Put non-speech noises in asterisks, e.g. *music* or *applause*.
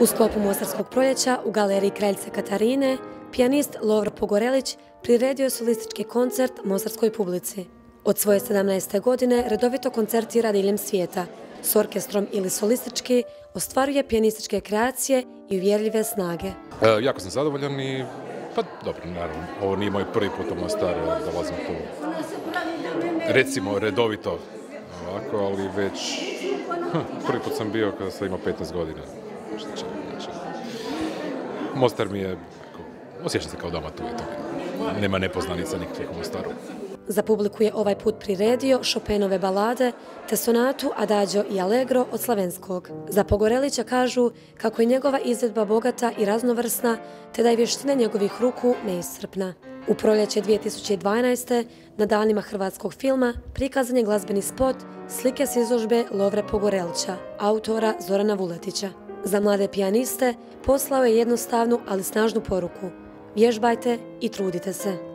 U sklopu Mostarskog proljeća u galeriji Kraljice Katarine, pijanist Lovro Pogorelić priredio je solistički koncert mostarskoj publici. Od svoje 17. godine redovito koncertira diljem svijeta. S orkestrom ili solistički ostvaruje pijanističke kreacije i uvjerljive snage. E, jako sam zadovoljan i pa dobro, naravno, ovo nije moj prvi put u Mostar, dolazim tu recimo redovito ovako, ali već *laughs* prvi put sam bio kada sam imao 15 godina. Znači, Mostar mi je, osjećam se kao doma tu i to. Nema nepoznanica nikakvih u Mostaru. Za publiku je ovaj put priredio Chopinove balade te sonatu Adagio i Allegro od Slavenskog. Za Pogorelića kažu kako je njegova izvedba bogata i raznovrsna te da je vještina njegovih ruku neiscrpna. U proljeće 2012. na danima hrvatskog filma prikazan je glazbeni spot slike s izložbe Lovre Pogorelića, autora Zorana Vuletića. Za mlade pijaniste poslao je jednostavnu, ali snažnu poruku. Vježbajte i trudite se.